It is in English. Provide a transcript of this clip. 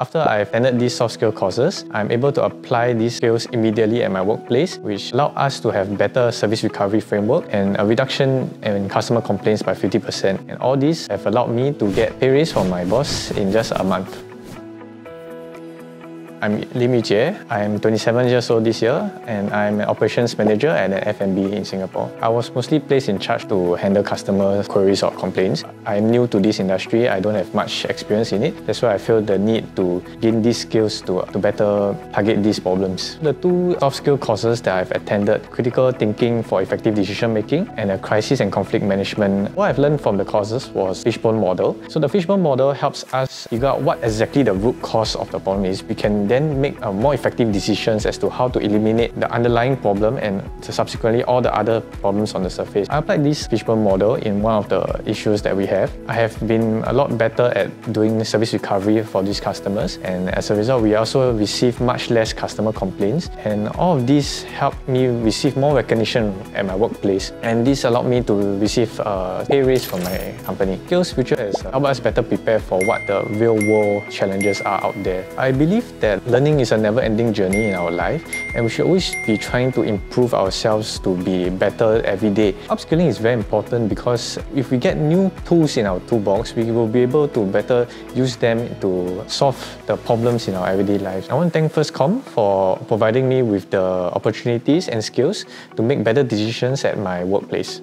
After I've attended these soft skill courses, I'm able to apply these skills immediately at my workplace, which allowed us to have better service recovery framework and a reduction in customer complaints by 50%. And all these have allowed me to get pay raise from my boss in just a month. I'm Lim Yu Jie. I'm 27 years old this year and I'm an operations manager at an F&B in Singapore. I was mostly placed in charge to handle customer queries or complaints. I'm new to this industry. I don't have much experience in it. That's why I feel the need to gain these skills to, to better target these problems. The two soft skill courses that I've attended, critical thinking for effective decision making and a crisis and conflict management. What I've learned from the courses was fishbone model. So the fishbone model helps us figure out what exactly the root cause of the problem is. We can then make uh, more effective decisions as to how to eliminate the underlying problem and subsequently all the other problems on the surface. I applied this fishbone model in one of the issues that we have. I have been a lot better at doing service recovery for these customers and as a result we also receive much less customer complaints and all of these helped me receive more recognition at my workplace and this allowed me to receive a pay raise from my company. SkillsFuture has helped us better prepare for what the real world challenges are out there. I believe learning is a never-ending journey in our life and we should always be trying to improve ourselves to be better every day. Upskilling is very important because if we get new tools in our toolbox, we will be able to better use them to solve the problems in our everyday lives. I want to thank FirstCom for providing me with the opportunities and skills to make better decisions at my workplace.